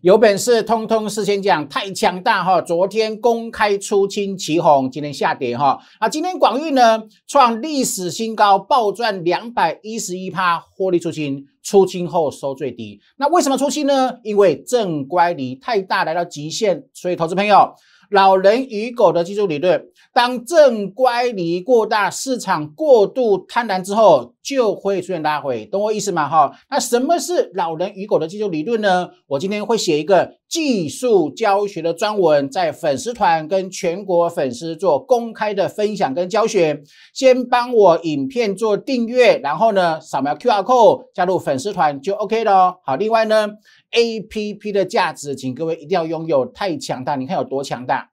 有本事通通事先讲，太强大哈！昨天公开出清旗红，今天下跌哈。啊，今天广运呢创历史新高，暴赚两百一十一趴，获利出清，出清后收最低。那为什么出清呢？因为正乖离太大，来到极限，所以投资朋友。老人与狗的技术理论，当正乖离过大，市场过度贪婪之后，就会出现拉回，懂我意思吗？哈，那什么是老人与狗的技术理论呢？我今天会写一个技术教学的专文，在粉丝团跟全国粉丝做公开的分享跟教学。先帮我影片做订阅，然后呢，扫描 Q R code 加入粉丝团就 OK 了。好，另外呢。A P P 的价值，请各位一定要拥有，太强大！你看有多强大？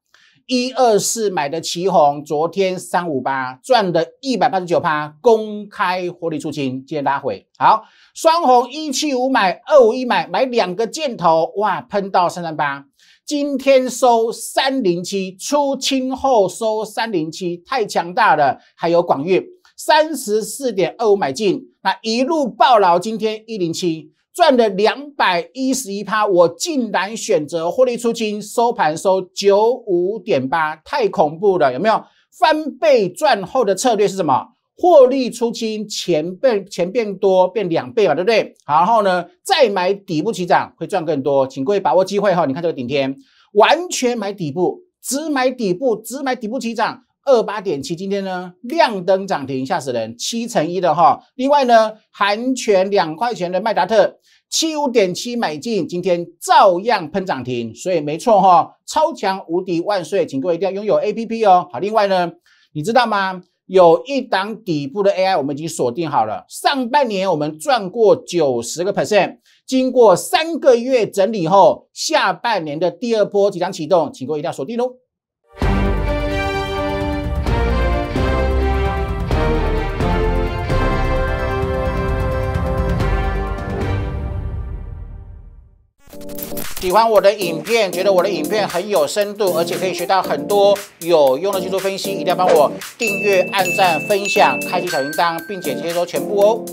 一二四买的旗红，昨天三五八赚的一百八十九趴，公开获利出清，今天拉回。好，双红一七五买，二五一买，买两个箭头，哇，喷到三三八，今天收三零七，出清后收三零七，太强大了！还有广运三十四点二五买进，那一路暴牢，今天一零七。赚了两百一十一趴，我竟然选择获利出清，收盘收九五点八，太恐怖了，有没有翻倍赚后的策略是什么？获利出清，钱变钱变多，变两倍嘛，对不对？然后呢，再买底部起涨会赚更多，请各位把握机会哈。你看这个顶天，完全买底部，只买底部，只买底部起涨。二八点七，今天呢亮灯涨停，吓死人，七乘一的哈。另外呢，含权两块钱的麦达特七五点七买进，今天照样喷涨停，所以没错哈，超强无敌万岁，请各位一定要拥有 A P P 哦。好，另外呢，你知道吗？有一档底部的 A I，我们已经锁定好了，上半年我们赚过九十个 percent，经过三个月整理后，下半年的第二波即将启动，请各位一定要锁定哦。喜欢我的影片，觉得我的影片很有深度，而且可以学到很多有用的技术分析，一定要帮我订阅、按赞、分享、开启小铃铛，并且接收全部哦。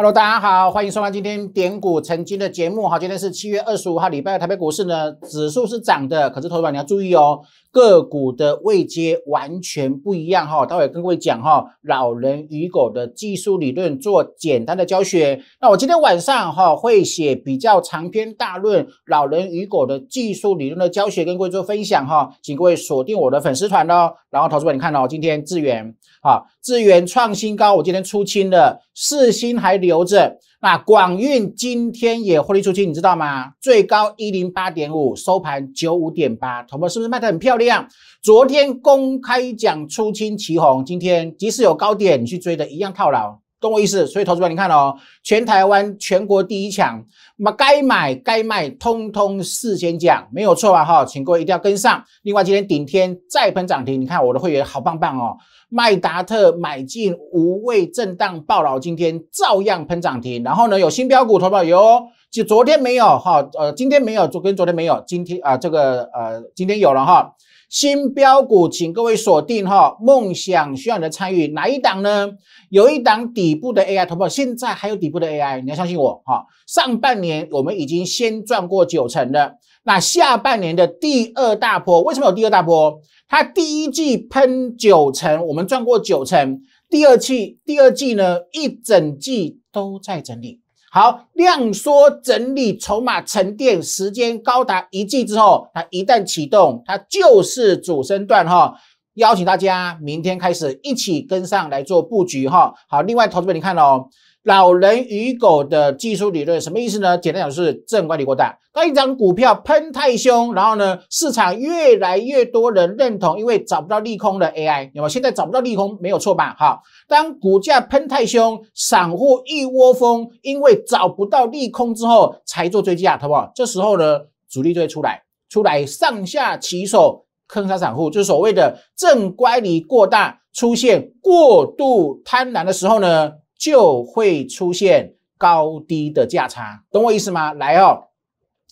Hello，大家好，欢迎收看今天点股成金的节目。好，今天是七月二十五号，礼拜二，台北股市呢指数是涨的，可是投资者你要注意哦。个股的位阶完全不一样哈，待会跟各位讲哈，老人与狗的技术理论做简单的教学。那我今天晚上哈会写比较长篇大论老人与狗的技术理论的教学，跟各位做分享哈，请各位锁定我的粉丝团哦。然后投资者你看哦，今天智源啊，智源创新高，我今天出清了，四星还留留着。那广运今天也获利出清，你知道吗？最高一零八点五，收盘九五点八，同们是不是卖得很漂亮？昨天公开讲出清旗红，今天即使有高点，你去追的一样套牢，懂我意思？所以投资者你看哦，全台湾全国第一强，那该买该卖，通通事先讲，没有错吧？哈，请各位一定要跟上。另外今天顶天再喷涨停，你看我的会员好棒棒哦。麦达特买进无畏震荡暴老，今天照样喷涨停。然后呢，有新标股投保有，就昨天没有哈，呃，今天没有，昨跟昨天没有，今天啊，这个呃，今天有了哈。新标股，请各位锁定哈，梦想需要你的参与，哪一档呢？有一档底部的 AI 投保，现在还有底部的 AI，你要相信我哈。上半年我们已经先赚过九成了，那下半年的第二大波，为什么有第二大波？它第一季喷九成，我们赚过九成。第二季，第二季呢，一整季都在整理。好，量缩整理，筹码沉淀时间高达一季之后，它一旦启动，它就是主升段哈。邀请大家明天开始一起跟上来做布局哈。好，另外投资者你看哦。老人与狗的技术理论什么意思呢？简单讲是正管理过大。当一张股票喷太凶，然后呢，市场越来越多人认同，因为找不到利空的 AI，有没有？现在找不到利空，没有错吧？好，当股价喷太凶，散户一窝蜂，因为找不到利空之后才做追加，好不好？这时候呢，主力就会出来，出来上下其手坑杀散户，就是所谓的正乖离过大，出现过度贪婪的时候呢？就会出现高低的价差，懂我意思吗？来哦，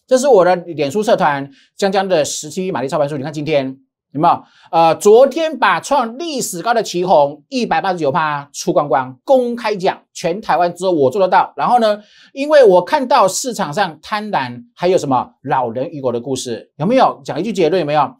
这是我的脸书社团江江的十七玛丽操盘术，你看今天有有没有？呃，昨天把创历史高的旗红一百八十九趴出光光，公开讲，全台湾只有我做得到。然后呢，因为我看到市场上贪婪，还有什么老人与狗的故事，有没有？讲一句结论有没有？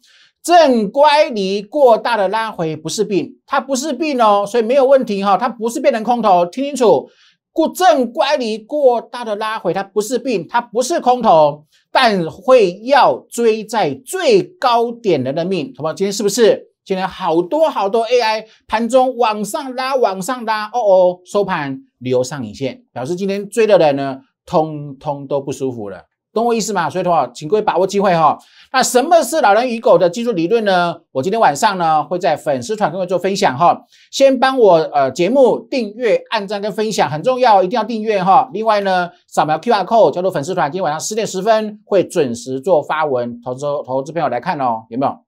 正乖离过大的拉回不是病，它不是病哦，所以没有问题哈，它不是变成空头，听清楚。过正乖离过大的拉回，它不是病，它不是空头，但会要追在最高点人的命，好不好？今天是不是？今天好多好多 AI 盘中往上拉，往上拉，哦哦，收盘留上影线，表示今天追的人呢，通通都不舒服了。懂我意思吗？所以的话，请各位把握机会哈。那什么是老人与狗的技术理论呢？我今天晚上呢会在粉丝团跟各位做分享哈。先帮我呃节目订阅、按赞跟分享很重要，一定要订阅哈。另外呢，扫描 QR code 加入粉丝团，今天晚上十点十分会准时做发文。投资投资朋友来看哦，有没有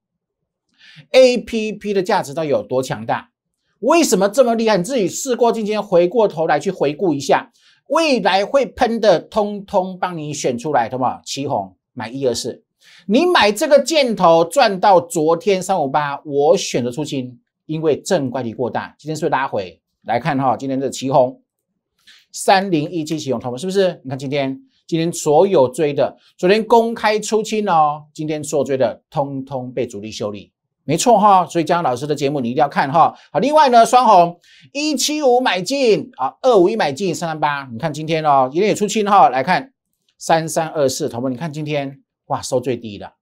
？APP 的价值到底有多强大？为什么这么厉害？你自己事过境迁，回过头来去回顾一下。未来会喷的，通通帮你选出来，懂吗？旗红买一二四，你买这个箭头赚到昨天三五八，我选择出清，因为正怪力过大，今天是不是拉回来看哈？今天的旗红三零一七旗红，同们是不是？你看今天今天所有追的，昨天公开出清哦，今天所有追的，通通被主力修理。没错哈，所以江老师的节目你一定要看哈。好，另外呢，双红一七五买进啊，二五一买进三三八，你看今天哦，今天也出清哈。来看三三二四，同学们，你看今天哇，收最低的，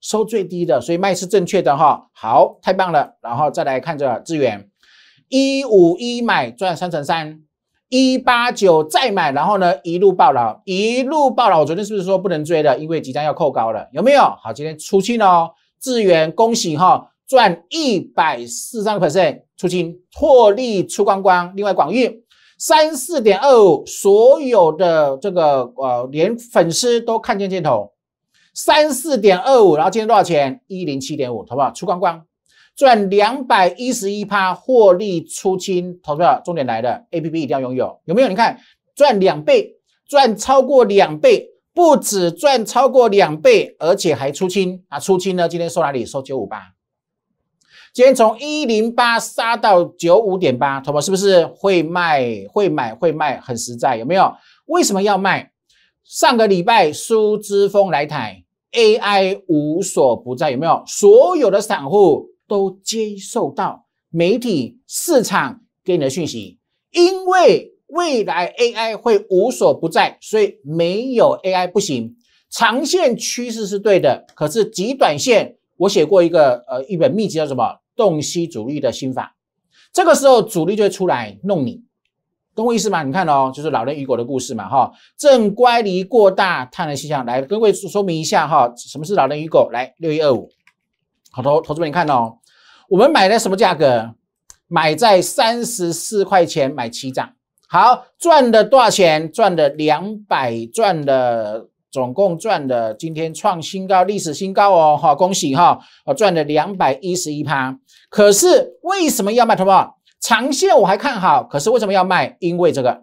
收最低的，所以卖是正确的哈。好，太棒了。然后再来看这资源，一五一买赚三成三，一八九再买，然后呢一路暴牢，一路暴牢。我昨天是不是说不能追了？因为即将要扣高了，有没有？好，今天出清哦。智源恭喜哈，赚一百四十三个 percent 出清，获利出光光。另外广运三四点二五，所有的这个呃，连粉丝都看见箭头，三四点二五，然后今天多少钱？一零七点五，好不好？出光光，赚两百一十一趴，获利出清，投票重点来了，A P P 一定要拥有，有没有？你看赚两倍，赚超过两倍。不止赚超过两倍，而且还出清啊！出清呢？今天收哪里？收九五八。今天从一零八杀到九五点八，同胞是不是会卖、会买、会卖？很实在，有没有？为什么要卖？上个礼拜苏之峰来台，AI 无所不在，有没有？所有的散户都接受到媒体市场给你的讯息，因为。未来 AI 会无所不在，所以没有 AI 不行。长线趋势是对的，可是极短线，我写过一个呃一本秘籍叫什么？洞悉主力的心法。这个时候主力就会出来弄你，懂我意思吗？你看哦，就是老人与狗的故事嘛，哈。正乖离过大，探人现象，来跟各位说明一下哈，什么是老人与狗？来六一二五，好投投资们你看哦，我们买的什么价格？买在三十四块钱买七张。好赚了多少钱？赚了两百，赚的总共赚的今天创新高，历史新高哦！好，恭喜哈！我赚了两百一十一趴。可是为什么要卖？同学长线我还看好，可是为什么要卖？因为这个，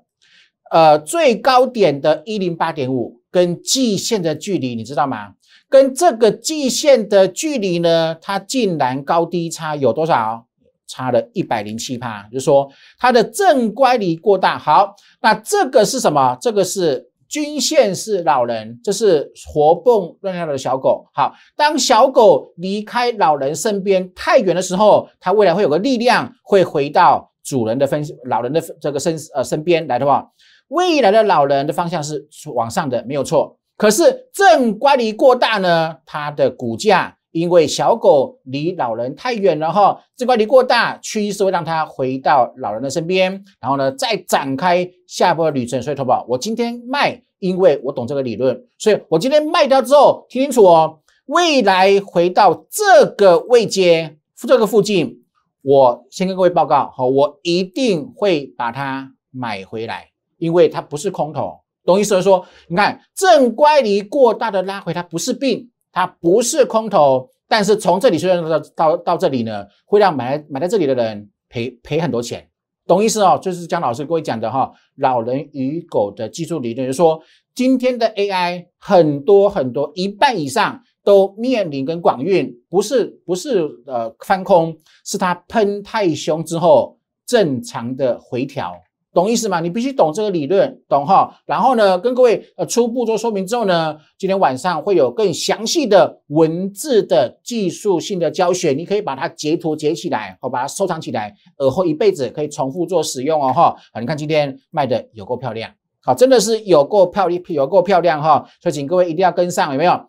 呃，最高点的一零八点五跟季线的距离，你知道吗？跟这个季线的距离呢，它竟然高低差有多少？差了一百零七趴，就是说它的正乖离过大。好，那这个是什么？这个是均线是老人，这是活蹦乱跳的小狗。好，当小狗离开老人身边太远的时候，它未来会有个力量会回到主人的分老人的这个身呃身边来的话，未来的老人的方向是往上的，没有错。可是正乖离过大呢，它的股价。因为小狗离老人太远了哈，这块离过大，趋势会让它回到老人的身边，然后呢再展开下一步的旅程。所以，投保我今天卖，因为我懂这个理论，所以我今天卖掉之后，听清楚哦，未来回到这个位阶，这个附近，我先跟各位报告，好，我一定会把它买回来，因为它不是空头，懂意思？说，你看正乖离过大的拉回，它不是病。它不是空头，但是从这里虽然到到到这里呢，会让买买在这里的人赔赔很多钱，懂意思哦？就是姜老师各位讲的哈，老人与狗的技术理论，就是说今天的 AI 很多很多，一半以上都面临跟广运不是不是呃翻空，是它喷太凶之后正常的回调。懂意思吗？你必须懂这个理论，懂哈？然后呢，跟各位呃初步做说明之后呢，今天晚上会有更详细的文字的技术性的教学，你可以把它截图截起来，好，把它收藏起来，而后一辈子可以重复做使用哦哈。啊，你看今天卖的有够漂亮，好，真的是有够漂亮，有够漂亮哈。所以请各位一定要跟上，有没有？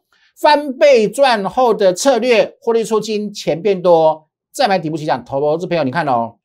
翻倍赚后的策略，获利出金，钱变多，再买底部起涨，投资朋友你看哦。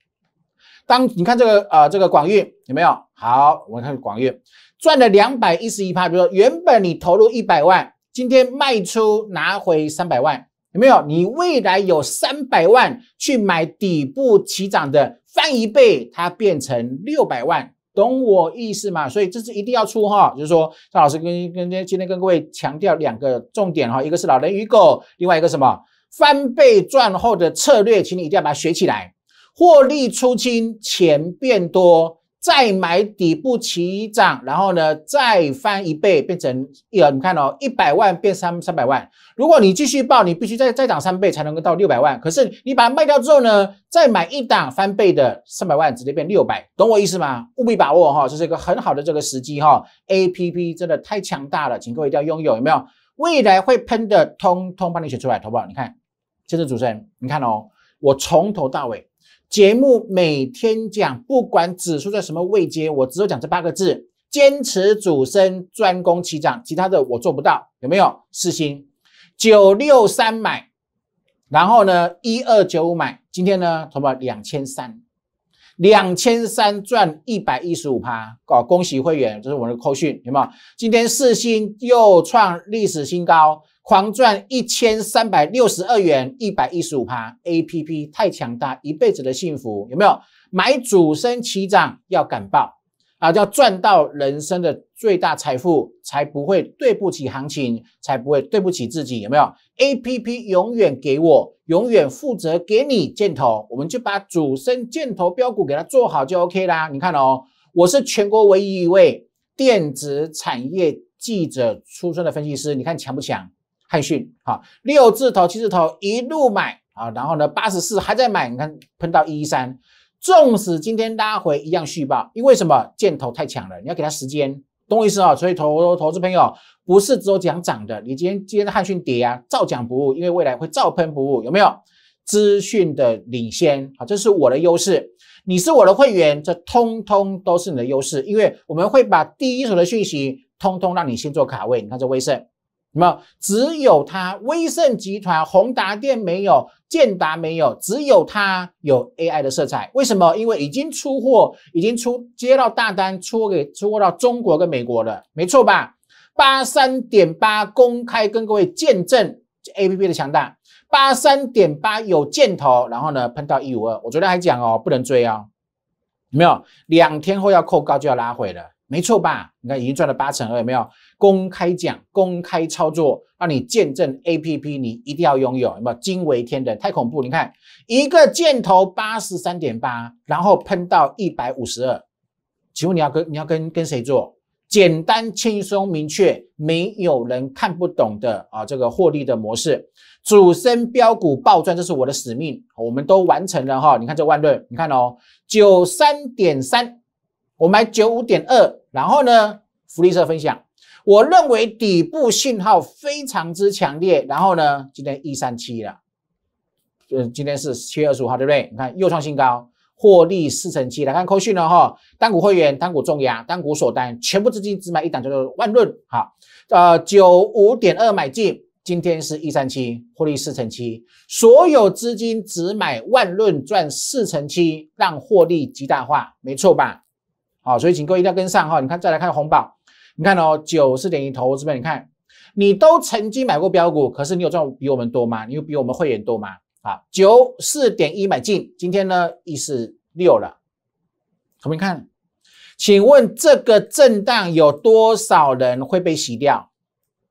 当你看这个呃这个广运有没有好？我们看广运赚了两百一十一趴，比如说原本你投入一百万，今天卖出拿回三百万，有没有？你未来有三百万去买底部起涨的，翻一倍，它变成六百万，懂我意思吗？所以这是一定要出哈，就是说张老师跟跟今天跟各位强调两个重点哈，一个是老人与狗，另外一个什么翻倍赚后的策略，请你一定要把它学起来。获利出清，钱变多，再买底部起涨，然后呢，再翻一倍，变成一，你看哦，一百万变三三百万。如果你继续报，你必须再再涨三倍才能够到六百万。可是你把它卖掉之后呢，再买一档翻倍的三百万，直接变六百，懂我意思吗？务必把握哈，这是一个很好的这个时机哈。A P P 真的太强大了，请各位一定要拥有，有没有？未来会喷的，通通帮你写出来，好不好？你看，这是主持人，你看哦，我从头到尾。节目每天讲，不管指数在什么位阶，我只有讲这八个字：坚持主升，专攻起涨，其他的我做不到。有没有？四星九六三买，然后呢一二九五买，今天呢，什么两千三，两千三赚一百一十五趴，搞恭喜会员，这是我的扣讯，有没有？今天四星又创历史新高。狂赚一千三百六十二元，一百一十五趴，A P P 太强大，一辈子的幸福有没有？买主升起涨要敢报啊，要赚到人生的最大财富，才不会对不起行情，才不会对不起自己，有没有？A P P 永远给我，永远负责给你箭头，我们就把主升箭头标股给它做好就 OK 啦。你看哦，我是全国唯一一位电子产业记者出身的分析师，你看强不强？汉讯好，六字头、七字头一路买啊，然后呢，八十四还在买，你看喷到一一三，纵使今天拉回一样续报，因为什么？箭头太强了，你要给它时间，懂我意思啊？所以投投资朋友不是只有讲涨的，你今天今天的汉讯跌啊，照讲不误，因为未来会照喷不误，有没有？资讯的领先好，这是我的优势，你是我的会员，这通通都是你的优势，因为我们会把第一手的讯息通通让你先做卡位，你看这威盛。有没有？只有它威盛集团、宏达电没有，建达没有，只有它有 AI 的色彩。为什么？因为已经出货，已经出接到大单，出给出货到中国跟美国了，没错吧？八三点八公开跟各位见证 APP 的强大，八三点八有箭头，然后呢喷到一五二。我昨天还讲哦，不能追哦，有没有？两天后要扣高就要拉回了。没错吧？你看已经赚了八成二，有没有？公开讲、公开操作，让你见证 A P P，你一定要拥有，有没有？惊为天人，太恐怖！你看一个箭头八十三点八，然后喷到一百五十二，请问你要跟你要跟跟谁做？简单、轻松、明确，没有人看不懂的啊！这个获利的模式，主升标股暴赚，这是我的使命，我们都完成了哈！你看这万润，你看哦，九三点三。我买九五点二，然后呢，福利社分享，我认为底部信号非常之强烈，然后呢，今天一三七了，呃，今天是七月二十五号，对不对？你看又创新高，获利四成七，来看扣讯呢哈，单股会员、单股重压、单股锁单，全部资金只买一档叫做万润，好，呃，九五点二买进，今天是一三七，获利四成七，所有资金只买万润赚四成七，让获利极大化，没错吧？好，所以请各位一定要跟上哈。你看，再来看红宝，你看哦，九四点一投资边，你看你都曾经买过标股，可是你有赚比我们多吗？你有比我们会员多吗？啊，九四点一买进，今天呢一四六了，我们看，请问这个震荡有多少人会被洗掉？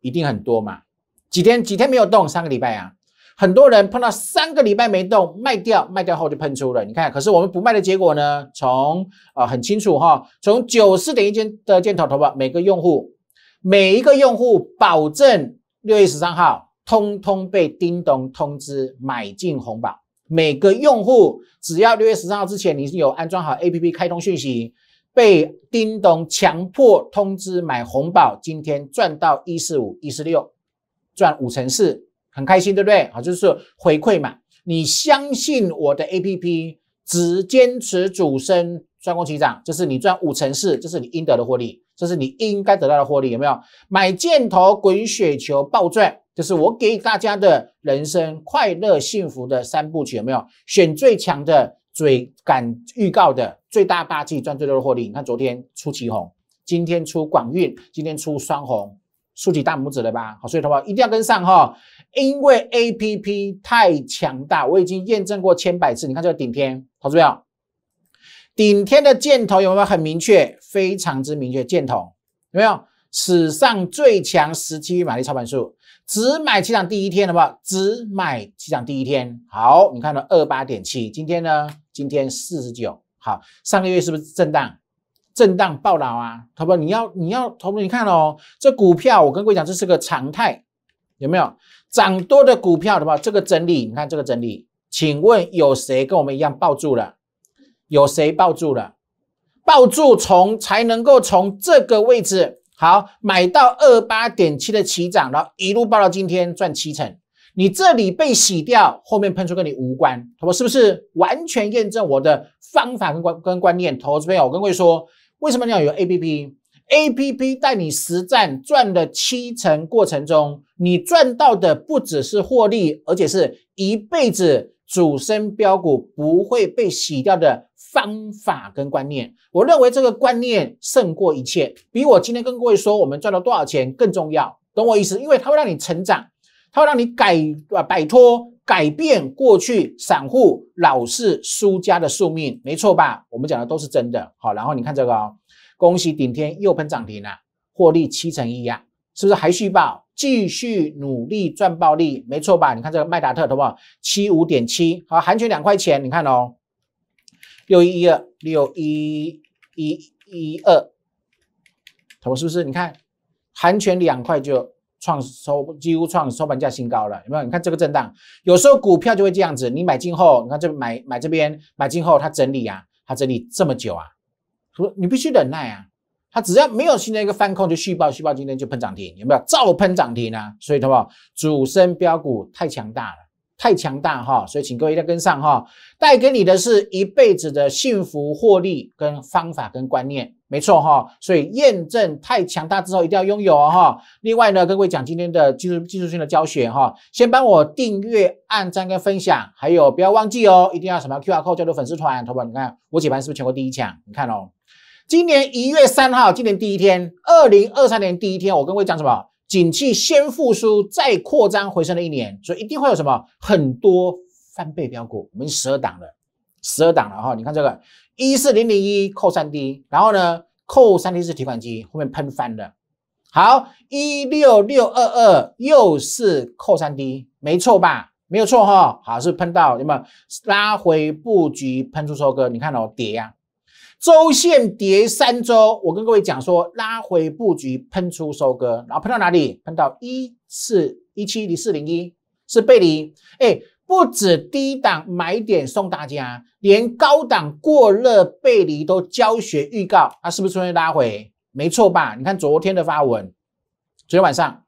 一定很多嘛？几天几天没有动？三个礼拜啊？很多人碰到三个礼拜没动，卖掉，卖掉后就喷出了。你看，可是我们不卖的结果呢？从啊很清楚哈，从九四点一间的箭头投保，每个用户每一个用户保证六月十三号通通被叮咚通知买进红宝。每个用户只要六月十三号之前，你是有安装好 APP 开通讯息，被叮咚强迫通知买红宝，今天赚到一四五一四六，赚五成四，很开心，对不对？好，就是回馈嘛。你相信我的 APP，只坚持主升，专攻齐涨，这是你赚五成四，这是你应得的获利，这是你应该得到的获利，有没有？买箭头滚雪球暴赚。就是我给大家的人生快乐幸福的三部曲，有没有选最强的、最敢预告的、最大霸气赚最多的获利？你看昨天出奇红，今天出广运，今天出双红，竖起大拇指了吧？好，所以的话一定要跟上哈，因为 A P P 太强大，我已经验证过千百次。你看这个顶天，投资没顶天的箭头有没有很明确？非常之明确，箭头有没有？史上最强十七亿马力操盘数。只买起涨第一天，好不好？只买起涨第一天，好，你看到二八点七，今天呢？今天四十九，好，上个月是不是震荡？震荡爆老啊，好不好？你要你要，投资你看哦，这股票我跟各位讲，这是个常态，有没有？涨多的股票，好不好？这个整理，你看这个整理，请问有谁跟我们一样抱住了？有谁抱住了？抱住从才能够从这个位置。好，买到二八点七的起涨，然后一路抱到今天赚七成。你这里被洗掉，后面喷出跟你无关，好不？是不是完全验证我的方法跟观跟观念？投资朋友，我跟各位说，为什么你要有 APP？A P P 带你实战赚了七成过程中，你赚到的不只是获利，而且是一辈子主升标股不会被洗掉的。方法跟观念，我认为这个观念胜过一切，比我今天跟各位说我们赚了多少钱更重要，懂我意思？因为它会让你成长，它会让你改啊摆脱改变过去散户老是输家的宿命，没错吧？我们讲的都是真的。好，然后你看这个哦，恭喜顶天又喷涨停了，获利七成一呀，是不是还续报？继续努力赚暴利，没错吧？你看这个麦达特，好不好？七五点七，好，含权两块钱，你看哦。六一一二六一一一二，投是不是？你看，含权两块就创收，几乎创收盘价新高了，有没有？你看这个震荡，有时候股票就会这样子。你买进后，你看这买买这边买进后，它整理啊，它整理这么久啊，说你必须忍耐啊。它只要没有新的一个翻空就续报，续报今天就喷涨停，有没有？照喷涨停啊。所以，好不好？主升标股太强大了。太强大哈，所以请各位一定要跟上哈，带给你的是一辈子的幸福获利跟方法跟观念，没错哈，所以验证太强大之后一定要拥有哈。另外呢，跟各位讲今天的技术技术性的教学哈，先帮我订阅、按赞跟分享，还有不要忘记哦，一定要什么 Q R code 加入粉丝团，好不好？你看我解盘是不是全国第一强？你看哦，今年一月三号，今年第一天，二零二三年第一天，我跟各位讲什么？景气先复苏，再扩张回升的一年，所以一定会有什么很多翻倍标股。我们十二档了，十二档了哈。你看这个一四零零一扣三 D，然后呢扣三 D 是提款机，后面喷翻的。好，一六六二二又是扣三 D，没错吧？没有错哈。好，是喷到有没有拉回布局喷出收割？你看哦，跌呀。周线跌三周，我跟各位讲说，拉回布局，喷出收割，然后喷到哪里？喷到一四一七零四零一，是背离。哎，不止低档买点送大家，连高档过热背离都教学预告，它是不是出现拉回？没错吧？你看昨天的发文，昨天晚上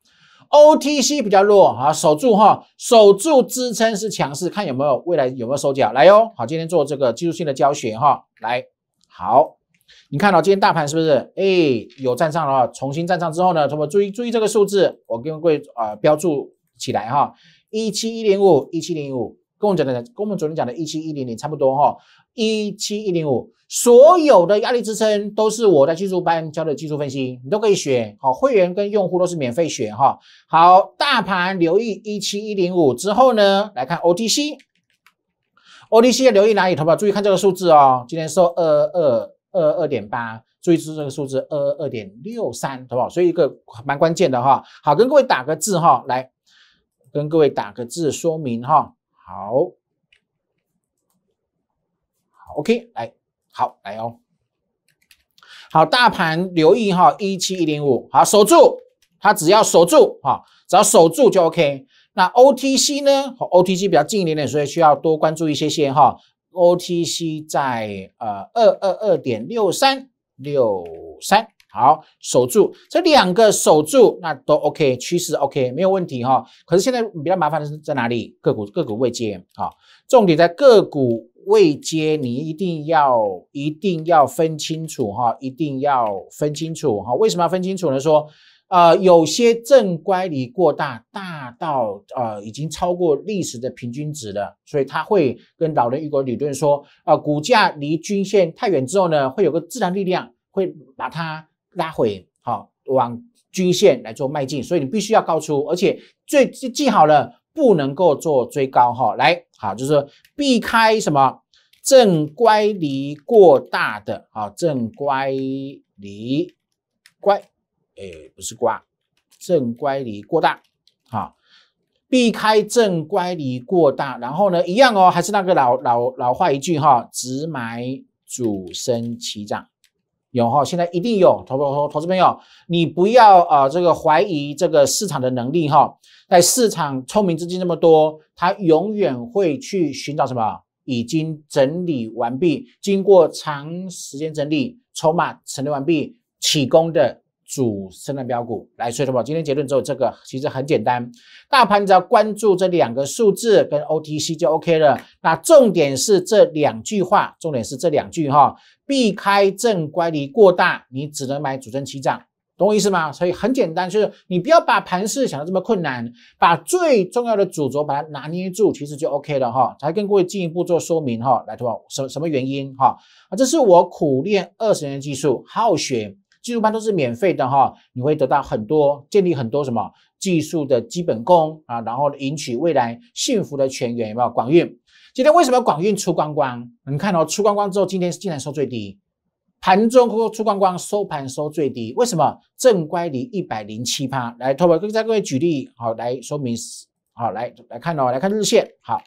OTC 比较弱，好守住哈，守住支撑是强势，看有没有未来有没有收脚来哟。好，今天做这个技术性的教学哈，来。好，你看到今天大盘是不是？哎，有站上了，重新站上之后呢，同学注意注意这个数字，我跟各位啊标注起来哈，一七一零五，一七零五，跟我们讲的，跟我们昨天讲的一七一零零差不多哈，一七一零五，所有的压力支撑都是我在技术班教的技术分析，你都可以学，好，会员跟用户都是免费学哈。好，大盘留意一七一零五之后呢，来看 OTC。OTC 要留意哪里？投保注意看这个数字哦。今天收二二二二点八，注意是这个数字二二二点六三，好不好？所以一个蛮关键的哈。好，跟各位打个字哈，来跟各位打个字说明哈。好，好，OK，来，好，来哦。好，大盘留意哈，一七一零五，好，守住，它只要守住哈，只要守住就 OK。那 OTC 呢？OTC 比较近一点点，所以需要多关注一些些哈。OTC 在呃二二二点六三六三，好守住这两个守住，那都 OK，趋势 OK 没有问题哈。可是现在比较麻烦的是在哪里？个股个股未接啊，重点在个股未接，你一定要一定要分清楚哈，一定要分清楚哈。为什么要分清楚呢？说。呃，有些正乖离过大，大到呃已经超过历史的平均值了，所以他会跟老人与狗理论说，呃，股价离均线太远之后呢，会有个自然力量会把它拉回，好往均线来做迈进，所以你必须要高出，而且最记好了，不能够做追高哈，来好就是避开什么正乖离过大的啊，正乖离乖。哎，不是瓜，正乖离过大，好，避开正乖离过大，然后呢，一样哦，还是那个老老老话一句哈，只买主升起涨，有哈，现在一定有，投投投资朋友，你不要啊，这个怀疑这个市场的能力哈，在市场聪明资金那么多，它永远会去寻找什么？已经整理完毕，经过长时间整理，筹码整理完毕，起攻的。主升的标股来，所以说，今天结论只有这个，其实很简单。大盘只要关注这两个数字跟 OTC 就 OK 了。那重点是这两句话，重点是这两句哈，避开正乖离过大，你只能买主升期涨，懂我意思吗？所以很简单，就是你不要把盘势想的这么困难，把最重要的主轴把它拿捏住，其实就 OK 了哈。才跟各位进一步做说明哈，来，同什什么原因哈？啊，这是我苦练二十年技术，好学。技术班都是免费的哈，你会得到很多建立很多什么技术的基本功啊，然后赢取未来幸福的泉源，有没有？广运今天为什么广运出光光？你看哦，出光光之后，今天竟然收最低，盘中出光光，收盘收最低，为什么？正乖离一百零七趴，来，托宝跟再各位举例，好来说明，好来来看哦，来看日线，好，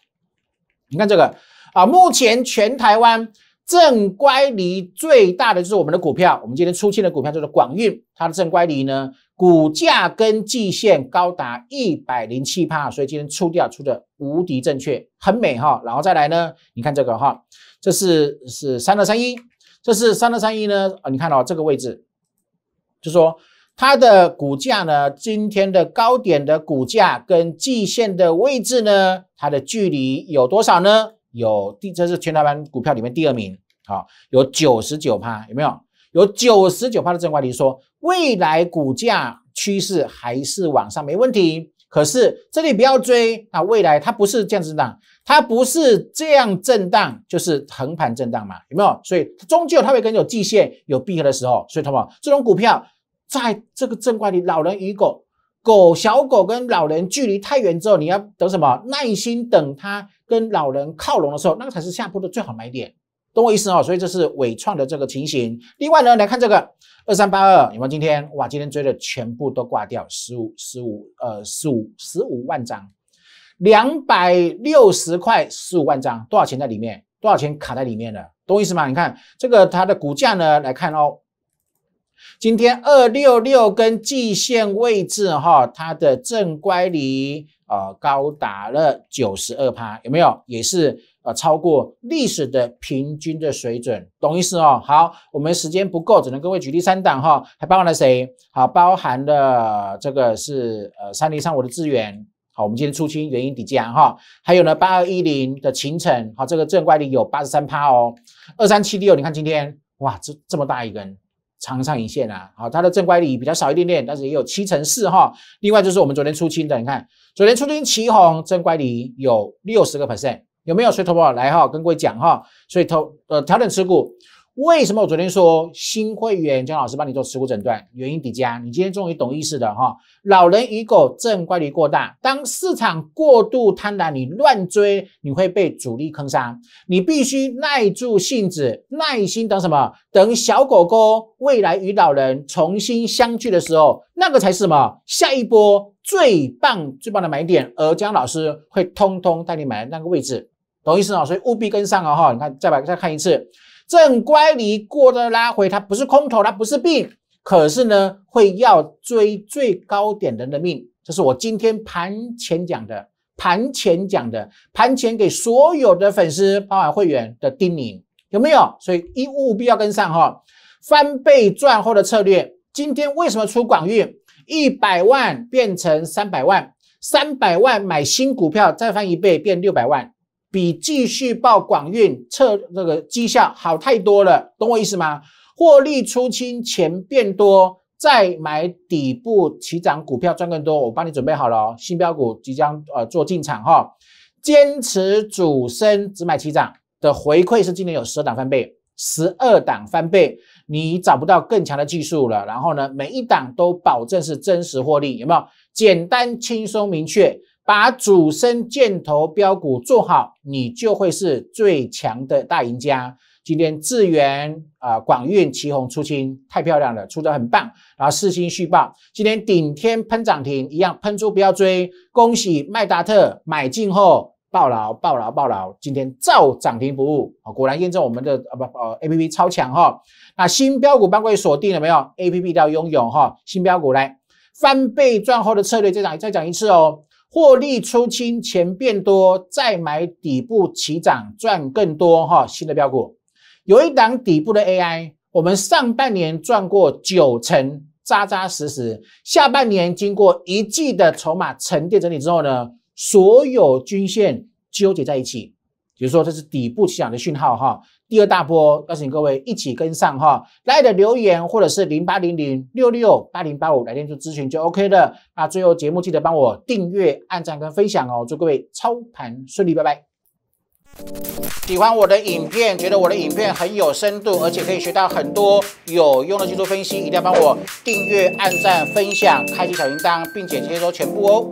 你看这个啊，目前全台湾。正乖离最大的就是我们的股票，我们今天出清的股票就是广运，它的正乖离呢，股价跟季线高达一百零七帕，所以今天出掉出的无敌正确，很美哈。然后再来呢，你看这个哈，这是是三二三一，这是三二三一呢，啊，你看到这个位置，就说它的股价呢，今天的高点的股价跟季线的位置呢，它的距离有多少呢？有第，这是全台湾股票里面第二名，好，有九十九趴，有没有？有九十九趴的正乖离，说未来股价趋势还是往上，没问题。可是这里不要追，啊未来它不是这样震荡，它不是这样震荡，就是横盘震荡嘛，有没有？所以终究它会跟有季线有闭合的时候，所以，同学这种股票在这个正乖离，老人与狗。狗小狗跟老人距离太远之后，你要等什么？耐心等它跟老人靠拢的时候，那个才是下坡的最好买点，懂我意思哦？所以这是伟创的这个情形。另外呢，来看这个二三八二，有没有？今天哇，今天追的全部都挂掉，十五十五呃十五十五万张，两百六十块十五万张，多少钱在里面？多少钱卡在里面了？懂我意思吗？你看这个它的股价呢，来看哦。今天二六六跟季线位置哈，它的正乖离啊高达了九十二趴，有没有？也是呃超过历史的平均的水准，懂意思哦？好，我们时间不够，只能各位举例三档哈，还包含了谁？好，包含了这个是呃三零三五的资源，好，我们今天出清原因底价哈，还有呢八二一零的秦城，好，这个正乖离有八十三趴哦，二三七六，你看今天哇，这这么大一根。长上影线啊，好，它的正乖离比较少一点点，但是也有七成四哈。另外就是我们昨天出清的，你看昨天出清旗红正乖离有六十个 percent，有没有？所以投保来哈，跟各位讲哈，所以投呃调整持股。为什么我昨天说新会员姜老师帮你做持股诊断？原因叠加，你今天终于懂意思的哈。老人与狗正乖离过大，当市场过度贪婪，你乱追，你会被主力坑杀。你必须耐住性子，耐心等什么？等小狗狗未来与老人重新相聚的时候，那个才是什么？下一波最棒最棒的买点，而姜老师会通通带你买那个位置，懂意思啊？所以务必跟上啊哈！你看，再把再看一次。正乖离过的拉回，它不是空头，它不是病，可是呢，会要追最高点人的命，这是我今天盘前讲的，盘前讲的，盘前给所有的粉丝、包含会员的叮咛，有没有？所以一务必要跟上哈，翻倍赚后的策略。今天为什么出广运？一百万变成三百万，三百万买新股票再翻一倍变六百万，比继续报广运测这个绩效好太多了，懂我意思吗？获利出清，钱变多。再买底部起涨股票赚更多，我帮你准备好了哦。新标股即将呃做进场哈，坚持主升只买起涨的回馈是今年有十二档翻倍，十二档翻倍，你找不到更强的技术了。然后呢，每一档都保证是真实获利，有没有？简单轻松明确，把主升箭头标股做好，你就会是最强的大赢家。今天智源啊、广运、旗宏出清，太漂亮了，出的很棒。然后四星续报，今天顶天喷涨停，一样喷出不要追。恭喜麦达特买进后爆牢、爆牢、爆牢，今天照涨停不误啊！果然验证我们的啊不呃 A P P 超强哈。那新标股帮各位锁定了没有？A P P 都要拥有哈。新标股来翻倍赚后的策略，再讲再讲一次哦。获利出清，钱变多，再买底部起涨赚更多哈。新的标股。有一档底部的 AI，我们上半年赚过九成，扎扎实实。下半年经过一季的筹码沉淀整理之后呢，所有均线纠结在一起，比如说这是底部起涨的讯号哈。第二大波，邀请各位一起跟上哈。来的留言或者是零八零零六六八零八五来电做咨询就 OK 了。那最后节目记得帮我订阅、按赞跟分享哦，祝各位操盘顺利，拜拜。喜欢我的影片，觉得我的影片很有深度，而且可以学到很多有用的技术分析，一定要帮我订阅、按赞、分享、开启小铃铛，并且接收全部哦。